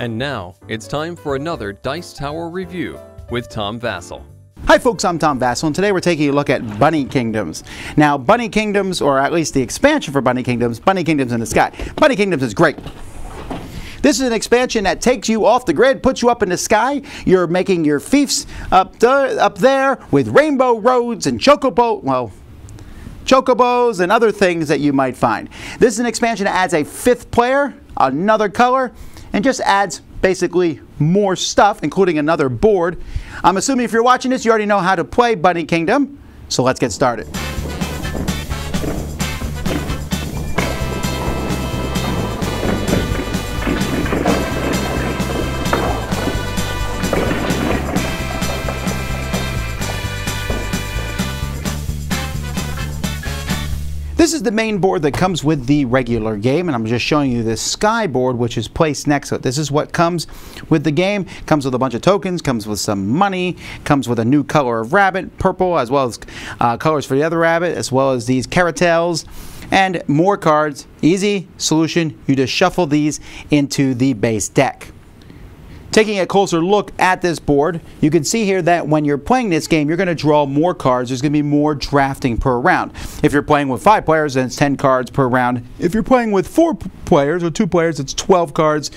And now it's time for another Dice Tower review with Tom Vasel. Hi folks, I'm Tom Vasel, and today we're taking a look at Bunny Kingdoms. Now, Bunny Kingdoms, or at least the expansion for Bunny Kingdoms, Bunny Kingdoms in the Sky. Bunny Kingdoms is great. This is an expansion that takes you off the grid, puts you up in the sky. You're making your fiefs up, there, up there with rainbow roads and chocobo, well, chocobos and other things that you might find. This is an expansion that adds a fifth player, another color, and just adds basically more stuff, including another board. I'm assuming if you're watching this, you already know how to play Bunny Kingdom, so let's get started. This is the main board that comes with the regular game, and I'm just showing you this sky board, which is placed next to it. This is what comes with the game. Comes with a bunch of tokens, comes with some money, comes with a new color of rabbit, purple, as well as uh, colors for the other rabbit, as well as these carousels and more cards. Easy solution, you just shuffle these into the base deck. Taking a closer look at this board, you can see here that when you're playing this game, you're going to draw more cards. There's going to be more drafting per round. If you're playing with five players, then it's 10 cards per round. If you're playing with four players or two players, it's 12 cards.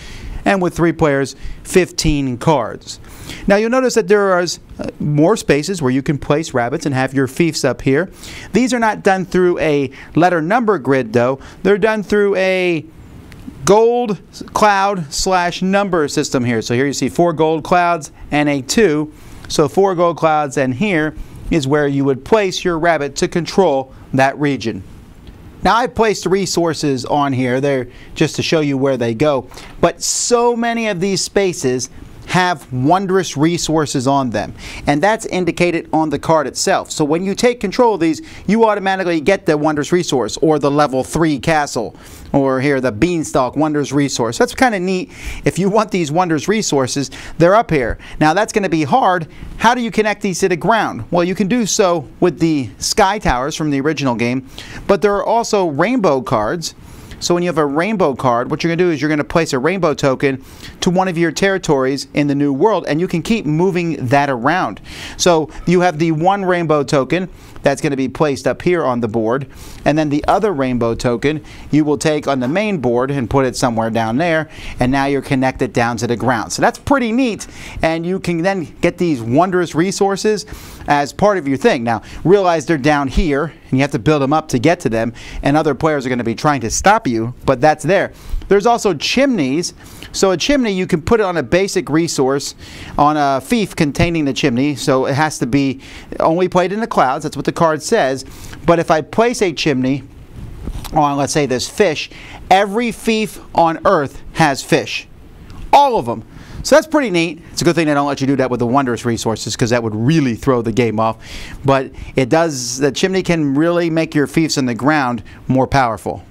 And with three players, 15 cards. Now you'll notice that there are uh, more spaces where you can place rabbits and have your fiefs up here. These are not done through a letter number grid though. They're done through a gold cloud slash number system here. So here you see four gold clouds and a two. So four gold clouds and here is where you would place your rabbit to control that region. Now I've placed resources on here there just to show you where they go, but so many of these spaces have wondrous resources on them. And that's indicated on the card itself. So when you take control of these, you automatically get the wondrous resource or the level 3 castle or here the beanstalk wonders resource. That's kind of neat. If you want these wonders resources, they're up here. Now that's going to be hard. How do you connect these to the ground? Well, you can do so with the sky towers from the original game, but there are also rainbow cards so when you have a rainbow card, what you're going to do is you're going to place a rainbow token to one of your territories in the new world, and you can keep moving that around. So you have the one rainbow token that's going to be placed up here on the board, and then the other rainbow token you will take on the main board and put it somewhere down there, and now you're connected down to the ground. So that's pretty neat, and you can then get these wondrous resources as part of your thing. Now, realize they're down here, and you have to build them up to get to them, and other players are going to be trying to stop you, but that's there. There's also chimneys. So a chimney, you can put it on a basic resource on a fief containing the chimney. So it has to be only played in the clouds. That's what the card says. But if I place a chimney on, let's say, this fish, every fief on Earth has fish. All of them. So that's pretty neat. It's a good thing they don't let you do that with the wondrous resources because that would really throw the game off. But it does, the chimney can really make your fiefs in the ground more powerful.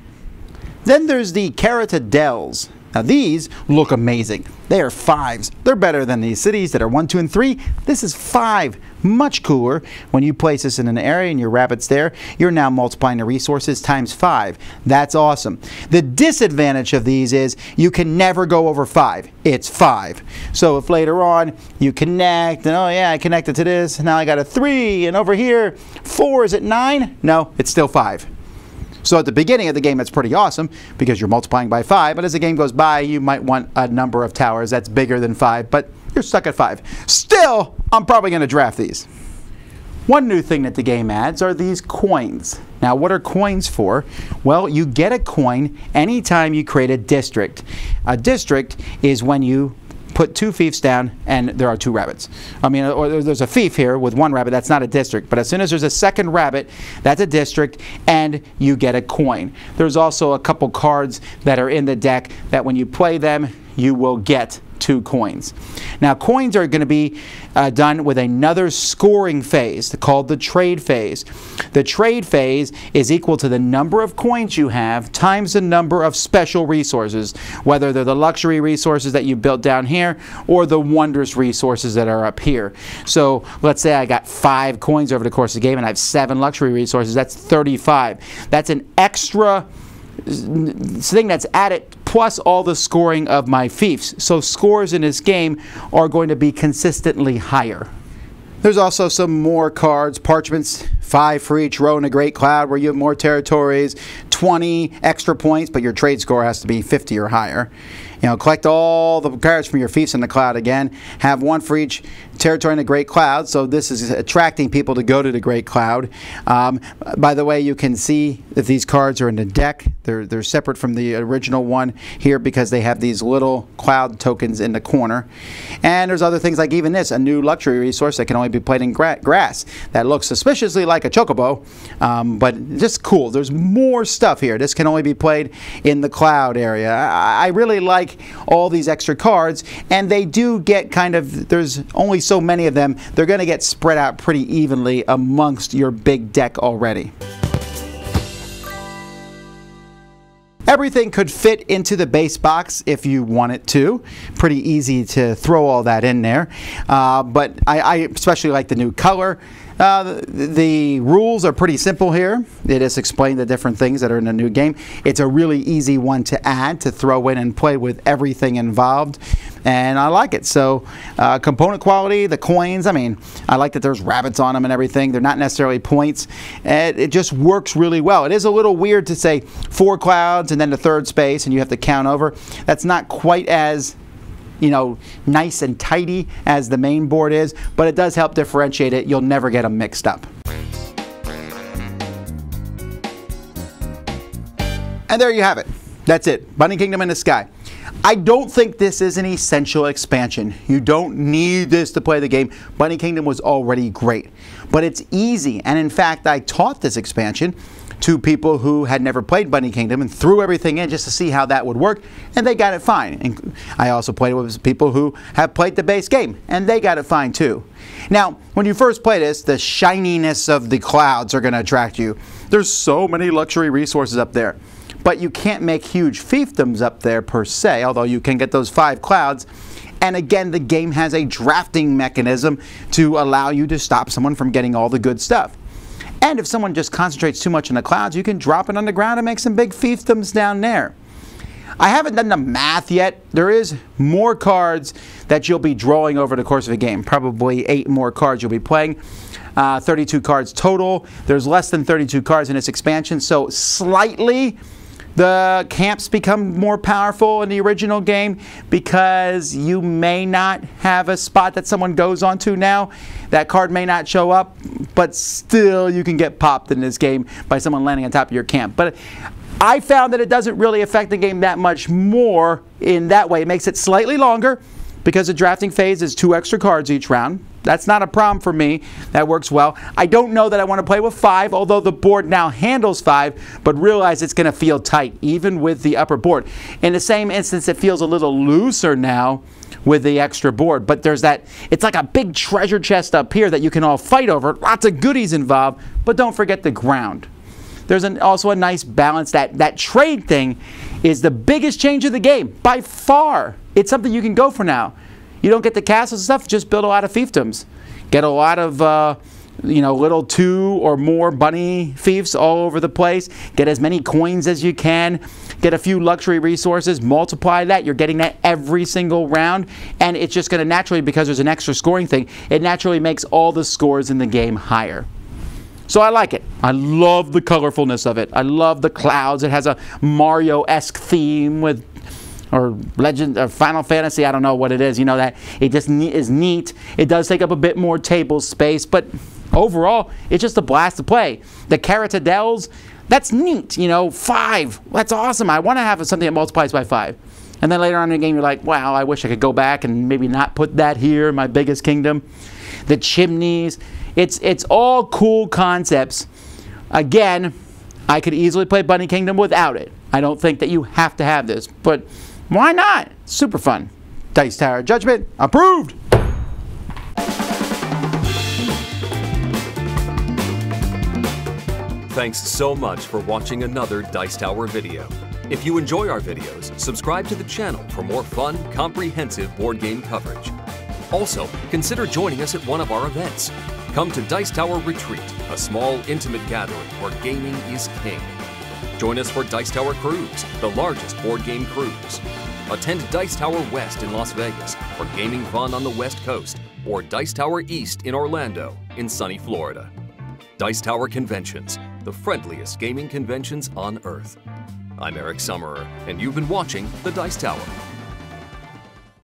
Then there's the Carrotadels. Now these look amazing. They are fives. They're better than these cities that are one, two, and three. This is five. Much cooler. When you place this in an area and your rabbit's there, you're now multiplying the resources times five. That's awesome. The disadvantage of these is you can never go over five. It's five. So if later on you connect and oh yeah, I connected to this, now I got a three, and over here, four, is it nine? No, it's still five. So at the beginning of the game, that's pretty awesome because you're multiplying by 5. But as the game goes by, you might want a number of towers that's bigger than 5. But you're stuck at 5. Still, I'm probably going to draft these. One new thing that the game adds are these coins. Now, what are coins for? Well, you get a coin anytime you create a district. A district is when you put two fiefs down and there are two rabbits. I mean, or there's a fief here with one rabbit, that's not a district. But as soon as there's a second rabbit, that's a district and you get a coin. There's also a couple cards that are in the deck that when you play them, you will get two coins. Now coins are going to be uh, done with another scoring phase called the trade phase. The trade phase is equal to the number of coins you have times the number of special resources, whether they're the luxury resources that you built down here or the wondrous resources that are up here. So let's say I got five coins over the course of the game and I have seven luxury resources. That's 35. That's an extra thing that's added plus all the scoring of my fiefs. So scores in this game are going to be consistently higher. There's also some more cards, parchments, five for each row in a Great Cloud where you have more territories, 20 extra points, but your trade score has to be 50 or higher. You know, collect all the cards from your fiefs in the cloud again. Have one for each territory in the Great Cloud. So this is attracting people to go to the Great Cloud. Um, by the way, you can see that these cards are in the deck. They're they're separate from the original one here because they have these little cloud tokens in the corner. And there's other things like even this, a new luxury resource that can only be played in gra grass that looks suspiciously like a chocobo, um, but just cool. There's more stuff here. This can only be played in the cloud area. I, I really like all these extra cards, and they do get kind of, there's only so many of them, they're going to get spread out pretty evenly amongst your big deck already. Everything could fit into the base box if you want it to. Pretty easy to throw all that in there. Uh, but I, I especially like the new color. Uh, the, the, rules are pretty simple here. It just explains the different things that are in the new game. It's a really easy one to add, to throw in and play with everything involved. And I like it. So, uh, component quality, the coins, I mean, I like that there's rabbits on them and everything. They're not necessarily points. It, it just works really well. It is a little weird to say four clouds and then the third space and you have to count over. That's not quite as you know, nice and tidy as the main board is, but it does help differentiate it. You'll never get them mixed up. And there you have it. That's it. Bunny Kingdom in the Sky. I don't think this is an essential expansion. You don't need this to play the game. Bunny Kingdom was already great. But it's easy, and in fact, I taught this expansion to people who had never played Bunny Kingdom and threw everything in just to see how that would work, and they got it fine. And I also played with people who have played the base game, and they got it fine too. Now, when you first play this, the shininess of the clouds are going to attract you. There's so many luxury resources up there. But you can't make huge fiefdoms up there per se, although you can get those five clouds. And again, the game has a drafting mechanism to allow you to stop someone from getting all the good stuff. And if someone just concentrates too much in the clouds, you can drop it on the ground and make some big fiefdoms down there. I haven't done the math yet. There is more cards that you'll be drawing over the course of a game. Probably eight more cards you'll be playing. Uh, 32 cards total. There's less than 32 cards in this expansion, so slightly the camps become more powerful in the original game because you may not have a spot that someone goes onto now. That card may not show up, but still you can get popped in this game by someone landing on top of your camp. But I found that it doesn't really affect the game that much more in that way. It makes it slightly longer because the drafting phase is two extra cards each round. That's not a problem for me. That works well. I don't know that I want to play with five, although the board now handles five, but realize it's going to feel tight, even with the upper board. In the same instance, it feels a little looser now with the extra board, but there's that, it's like a big treasure chest up here that you can all fight over. Lots of goodies involved, but don't forget the ground. There's an, also a nice balance. That, that trade thing is the biggest change of the game by far. It's something you can go for now. You don't get the castles and stuff, just build a lot of fiefdoms. Get a lot of, uh, you know, little two or more bunny fiefs all over the place. Get as many coins as you can. Get a few luxury resources. Multiply that. You're getting that every single round. And it's just going to naturally, because there's an extra scoring thing, it naturally makes all the scores in the game higher. So I like it. I love the colorfulness of it. I love the clouds. It has a Mario-esque theme with or Legend or Final Fantasy, I don't know what it is. You know that it just is neat. It does take up a bit more table space, but overall, it's just a blast to play. The Carrotadels, that's neat. You know, five, that's awesome. I want to have something that multiplies by five. And then later on in the game, you're like, wow, I wish I could go back and maybe not put that here my biggest kingdom. The chimneys, it's it's all cool concepts. Again, I could easily play Bunny Kingdom without it. I don't think that you have to have this, but why not? Super fun. Dice Tower Judgment approved. Thanks so much for watching another Dice Tower video. If you enjoy our videos, subscribe to the channel for more fun, comprehensive board game coverage. Also, consider joining us at one of our events. Come to Dice Tower Retreat, a small, intimate gathering where gaming is king. Join us for Dice Tower Cruise, the largest board game cruise. Attend Dice Tower West in Las Vegas for gaming fun on the West Coast, or Dice Tower East in Orlando, in sunny Florida. Dice Tower Conventions, the friendliest gaming conventions on earth. I'm Eric Summerer, and you've been watching The Dice Tower.